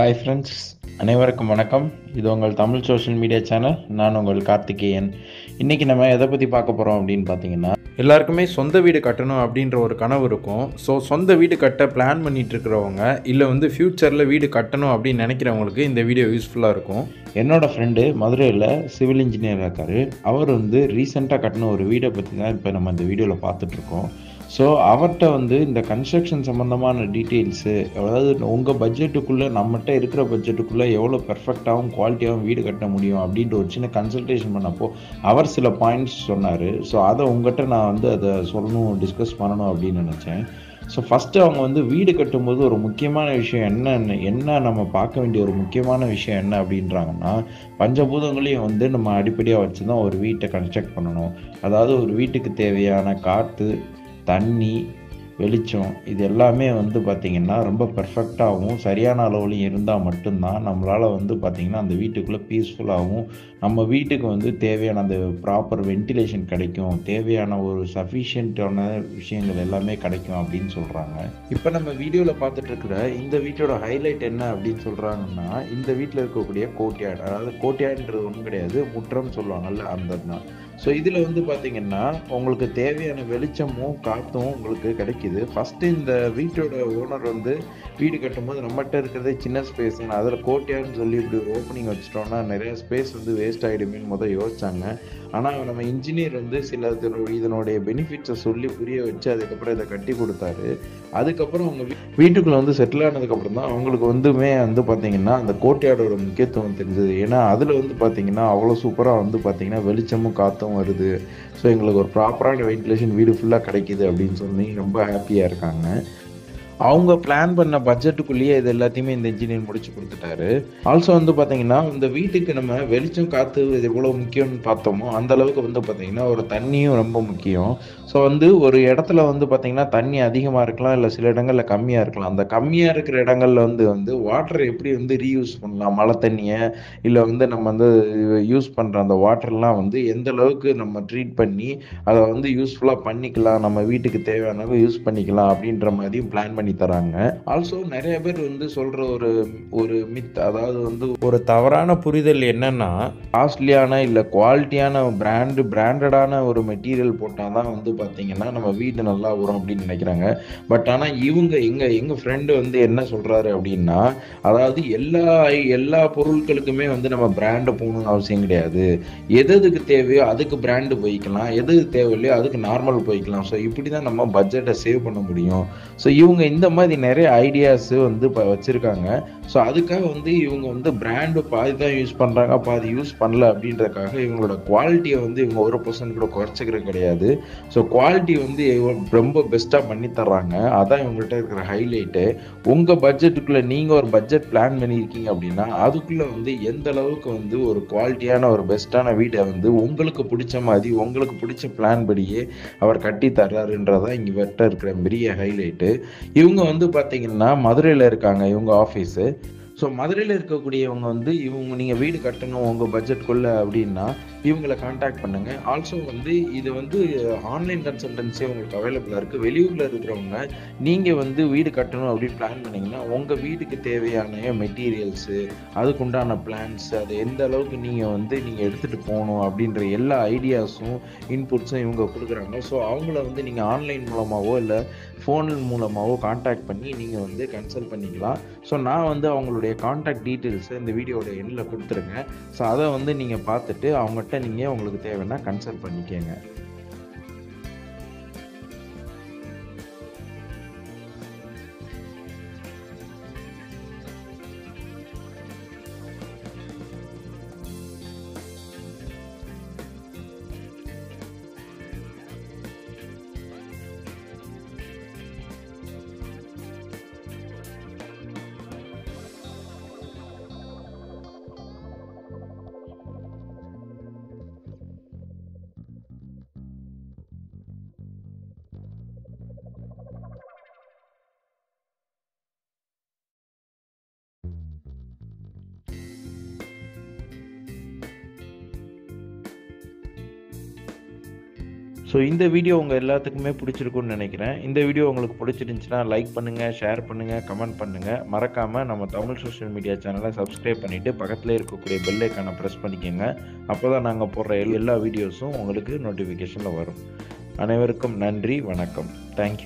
Hi friends அனைவருக்கும் வணக்கம். இது உங்கள் தமிழ் சோஷியல் மீடியா சேனல் நான் உங்கள் கார்த்திகேயன். இன்றைக்கி நம்ம எதை பற்றி பார்க்க போகிறோம் அப்படின்னு பார்த்தீங்கன்னா எல்லாருக்குமே சொந்த வீடு கட்டணும் அப்படின்ற ஒரு கனவு இருக்கும். ஸோ சொந்த வீடு கட்ட பிளான் பண்ணிட்டு இருக்கிறவங்க இல்லை வந்து ஃப்யூச்சரில் வீடு கட்டணும் அப்படின்னு நினைக்கிறவங்களுக்கு இந்த வீடியோ யூஸ்ஃபுல்லாக இருக்கும். என்னோடய ஃப்ரெண்டு மதுரையில் சிவில் இன்ஜினியர் இருக்கார். அவர் வந்து ரீசெண்டாக கட்டின ஒரு வீடை பற்றி தான் இப்போ நம்ம இந்த வீடியோவில் பார்த்துட்ருக்கோம் ஸோ அவர்கிட்ட வந்து இந்த கன்ஸ்ட்ரக்ஷன் சம்மந்தமான டீட்டெயில்ஸு அதாவது உங்கள் பட்ஜெட்டுக்குள்ளே நம்மகிட்ட இருக்கிற பட்ஜெட்டுக்குள்ளே எவ்வளோ பெர்ஃபெக்டாகவும் குவாலிட்டியாகவும் வீடு கட்ட முடியும் அப்படின்ற ஒரு சின்ன கன்சல்டேஷன் பண்ணப்போ அவர் சில பாயிண்ட்ஸ் சொன்னார். ஸோ அதை உங்கள்கிட்ட நான் வந்து அதை சொல்லணும் டிஸ்கஸ் பண்ணணும் அப்படின்னு நினச்சேன். ஸோ ஃபஸ்ட்டு அவங்க வந்து வீடு கட்டும்போது ஒரு முக்கியமான விஷயம் என்ன என்ன நம்ம பார்க்க வேண்டிய ஒரு முக்கியமான விஷயம் என்ன அப்படின்றாங்கன்னா பஞ்சபூதங்களையும் வந்து நம்ம அடிப்படையாக வச்சு தான் ஒரு வீட்டை கன்ஸ்ட்ரக்ட் பண்ணணும். அதாவது ஒரு வீட்டுக்கு தேவையான காற்று தண்ணி வெளிச்சம் இது எல்லாமே வந்து பார்த்திங்கன்னா ரொம்ப பர்ஃபெக்டாகவும் சரியான அளவுலையும் இருந்தால் மட்டும்தான் நம்மளால் வந்து பார்த்திங்கன்னா அந்த வீட்டுக்குள்ளே பீஸ்ஃபுல்லாகவும் நம்ம வீட்டுக்கு வந்து தேவையான அந்த ப்ராப்பர் வென்டிலேஷன் கிடைக்கும் தேவையான ஒரு சஃபிஷியண்ட்டான விஷயங்கள் எல்லாமே கிடைக்கும் அப்படின்னு சொல்கிறாங்க இப்போ நம்ம வீடியோவில் பார்த்துட்டு இருக்கிற இந்த வீட்டோட ஹைலைட் என்ன அப்படின்னு சொல்கிறாங்கன்னா இந்த வீட்டில் இருக்கக்கூடிய கோட்யார்டு அதாவது கோட்யார்டுன்றது ஒன்றும் கிடையாது முற்றம் சொல்லுவாங்கல்ல அந்த தான் ஸோ இதில் வந்து பார்த்தீங்கன்னா உங்களுக்கு தேவையான வெளிச்சமும் காற்றும் உங்களுக்கு கிடைக்கிது. ஃபஸ்ட்டு இந்த வீட்டோட ஓனர் வந்து வீடு கட்டும்போது நம்மகிட்ட இருக்கிறதே சின்ன ஸ்பேஸ் அதில் கோட்டையான்னு சொல்லி இப்படி ஓப்பனிங் வச்சிட்டோம்னா நிறைய ஸ்பேஸ் வந்து வேஸ்ட் ஆகிடுமேன்னு முதல் யோசிச்சாங்க. ஆனால் நம்ம இன்ஜினியர் வந்து சில இதனுடைய பெனிஃபிட்ஸை சொல்லி புரிய வச்சு அதுக்கப்புறம் இதை கட்டி கொடுத்தாரு. அதுக்கப்புறம் அவங்க வீட்டுக்குள்ளே வந்து செட்டில் ஆனதுக்கப்புறம் தான் அவங்களுக்கு வந்துமே வந்து பார்த்திங்கன்னா அந்த கோட்டையாடோட முக்கியத்துவம் தெரிஞ்சது. ஏன்னா அதில் வந்து பார்த்தீங்கன்னா அவ்வளோ சூப்பராக வந்து பார்த்திங்கன்னா வெளிச்சமும் காற்றும் வருது. ஸோ எங்களுக்கு ஒரு ப்ராப்பரான வென்டிலேஷன் வீடு ஃபுல்லாக கிடைக்கிது அப்படின்னு சொல்லி ரொம்ப ஹாப்பியாக இருக்காங்க. அவங்க பிளான் பண்ண பட்ஜெட்டுக்குள்ளேயே இது எல்லாத்தையுமே இந்த இன்ஜினியர் முடிச்சு கொடுத்துட்டாரு. ஆல்சோ வந்து பார்த்தீங்கன்னா இந்த வீட்டுக்கு நம்ம வெளிச்சம் காற்று இது எவ்வளோ முக்கியம்னு பார்த்தோமோ அந்த அளவுக்கு வந்து பார்த்தீங்கன்னா ஒரு தண்ணியும் ரொம்ப முக்கியம். ஸோ வந்து ஒரு இடத்துல வந்து பார்த்தீங்கன்னா தண்ணி அதிகமாக இருக்கலாம் இல்லை சில இடங்களில் கம்மியாக இருக்கலாம். அந்த கம்மியாக இருக்கிற இடங்கள்ல வந்து வந்து வாட்டரை எப்படி வந்து ரீயூஸ் பண்ணலாம்? மழை தண்ணியை இல்லை வந்து நம்ம வந்து யூஸ் பண்ணுற அந்த வாட்டர்லாம் வந்து எந்த அளவுக்கு நம்ம ட்ரீட் பண்ணி அதை வந்து யூஸ்ஃபுல்லாக பண்ணிக்கலாம் நம்ம வீட்டுக்கு தேவையான யூஸ் பண்ணிக்கலாம் அப்படின்ற மாதிரியும் பிளான் பண்ணி பண்ணி தராங்க. ஆல்சோ நிறைய பேர் வந்து சொல்ற ஒரு ஒரு மித் அதாவது வந்து ஒரு தவறான புரிதல் என்னன்னா காஸ்ட்லியான இல்லை குவாலிட்டியான பிராண்டு பிராண்டடான ஒரு மெட்டீரியல் போட்டால் தான் வந்து பார்த்தீங்கன்னா நம்ம வீடு நல்லா வரும் அப்படின்னு நினைக்கிறாங்க. பட் ஆனால் இவங்க எங்க எங்க ஃப்ரெண்டு வந்து என்ன சொல்றாரு அப்படின்னா அதாவது எல்லா எல்லா பொருட்களுக்குமே வந்து நம்ம பிராண்டு போகணும்னு அவசியம் கிடையாது. எது எதுக்கு தேவையோ அதுக்கு பிராண்டு போய்க்கலாம். எது தேவையில்லையோ அதுக்கு நார்மல் போய்க்கலாம். ஸோ இப்படி தான் நம்ம பட்ஜெட்டை சேவ் பண்ண முடியும். ஸோ இவங்க இந்த இந்த மாதிரி நிறைய ஐடியாஸ் வந்து இப்போ வச்சுருக்காங்க. ஸோ அதுக்காக வந்து இவங்க வந்து பிராண்டு பாதி தான் யூஸ் பண்ணுறாங்க பாதி யூஸ் பண்ணல அப்படின்றதுக்காக இவங்களோட குவாலிட்டியை வந்து இவங்க ஒரு பர்சன்ட் கூட குறைச்சிக்கிறது கிடையாது. ஸோ குவாலிட்டி வந்து ரொம்ப பெஸ்ட்டாக பண்ணி தர்றாங்க. அதான் இவங்கள்ட்ட இருக்கிற ஹைலைட்டு உங்கள் பட்ஜெட்டுக்குள்ளே நீங்கள் ஒரு பட்ஜெட் பிளான் பண்ணியிருக்கீங்க அப்படின்னா அதுக்குள்ளே வந்து எந்த அளவுக்கு வந்து ஒரு குவாலிட்டியான ஒரு பெஸ்ட்டான வீடை வந்து உங்களுக்கு பிடிச்ச மாதிரி உங்களுக்கு பிடிச்ச பிளான் படியே அவர் கட்டி தர்றாருன்றதான் இங்கே வெட்ட இருக்கிற பெரிய ஹைலைட்டு இவங்க வந்து பார்த்தீங்கன்னா மதுரையில் இருக்காங்க இவங்க ஆஃபீஸு ஸோ மதுரையில் இருக்கக்கூடியவங்க வந்து இவங்க நீங்கள் வீடு கட்டணும் உங்கள் பட்ஜெட்குள்ளே அப்படின்னா இவங்களை காண்டாக்ட் பண்ணுங்கள் ஆல்சோ வந்து இது வந்து ஆன்லைன் கன்சல்டன்சி உங்களுக்கு அவைலபிளாக இருக்குது வெளியூரில் இருக்கிறவங்க நீங்கள் வந்து வீடு கட்டணும் அப்படின்னு பிளான் பண்ணிங்கன்னா உங்கள் வீட்டுக்கு தேவையான மெட்டீரியல்ஸு அதுக்குண்டான பிளான்ஸ் அது எந்த அளவுக்கு நீங்கள் வந்து நீங்கள் எடுத்துகிட்டு போகணும் அப்படின்ற எல்லா ஐடியாஸும் இன்புட்ஸும் இவங்க கொடுக்குறாங்க. ஸோ அவங்கள வந்து நீங்கள் ஆன்லைன் மூலமாகவோ இல்லை ஃபோன் மூலமாகவோ காண்டாக்ட் பண்ணி நீங்கள் வந்து கன்சல்ட் பண்ணிக்கலாம். ஸோ நான் வந்து அவங்களுடைய காண்டாக்ட் டீட்டெயில்ஸை இந்த வீடியோட எண்ணில் கொடுத்துருங்க. ஸோ அதை வந்து நீங்கள் பார்த்துட்டு அவங்ககிட்ட நீங்கள் உங்களுக்கு தேவைன்னா கன்சல்ட் பண்ணிக்கங்க. ஸோ இந்த வீடியோ உங்கள் எல்லாத்துக்குமே பிடிச்சிருக்குன்னு நினைக்கிறேன். இந்த வீடியோ உங்களுக்கு பிடிச்சிருந்துச்சுன்னா லைக் பண்ணுங்கள் ஷேர் பண்ணுங்கள் கமெண்ட் பண்ணுங்கள் மறக்காமல் நம்ம தமிழ் சோஷியல் மீடியா சேனலை சப்ஸ்கிரைப் பண்ணிவிட்டு பக்கத்தில் இருக்கக்கூடிய பெல் ஐக்கானை ப்ரெஸ் பண்ணிக்கோங்க. அப்போ தான் நாங்கள் போடுற எல்லா வீடியோஸும் உங்களுக்கு நோட்டிஃபிகேஷனில் வரும். அனைவருக்கும் நன்றி வணக்கம். தேங்க்யூ